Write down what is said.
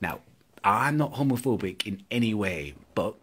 Now, I'm not homophobic in any way, but